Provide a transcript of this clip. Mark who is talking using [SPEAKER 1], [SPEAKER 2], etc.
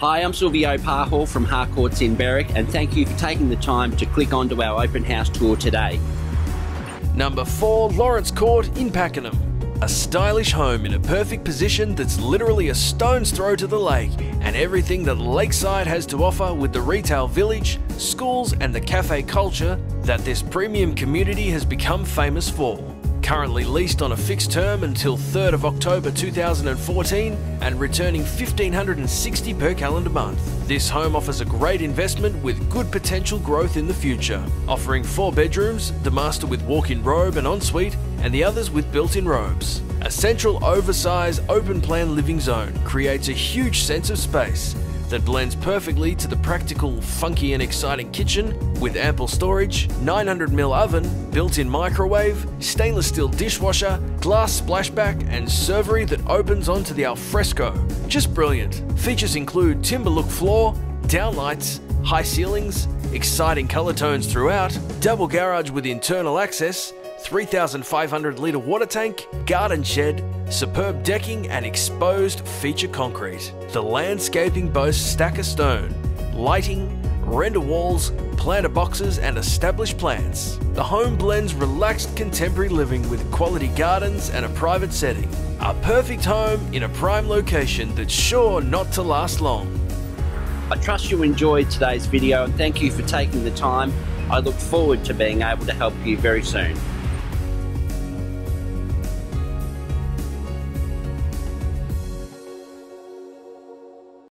[SPEAKER 1] Hi, I'm Silvio Parhall from Harcourts in Berwick, and thank you for taking the time to click onto our open house tour today.
[SPEAKER 2] Number 4 Lawrence Court in Pakenham. A stylish home in a perfect position that's literally a stone's throw to the lake and everything that Lakeside has to offer with the retail village, schools, and the cafe culture that this premium community has become famous for currently leased on a fixed term until 3rd of October 2014 and returning 1560 per calendar month. This home offers a great investment with good potential growth in the future, offering four bedrooms, the master with walk-in robe and ensuite, and the others with built-in robes. A central oversized open plan living zone creates a huge sense of space that blends perfectly to the practical, funky and exciting kitchen with ample storage, 900ml oven, built-in microwave, stainless steel dishwasher, glass splashback and servery that opens onto the alfresco. Just brilliant. Features include timber look floor, downlights, high ceilings, exciting colour tones throughout, double garage with internal access, 3,500 litre water tank, garden shed, superb decking and exposed feature concrete. The landscaping boasts stacker stone, lighting, render walls, planter boxes and established plants. The home blends relaxed contemporary living with quality gardens and a private setting. A perfect home in a prime location that's sure not to last long.
[SPEAKER 1] I trust you enjoyed today's video and thank you for taking the time. I look forward to being able to help you very soon.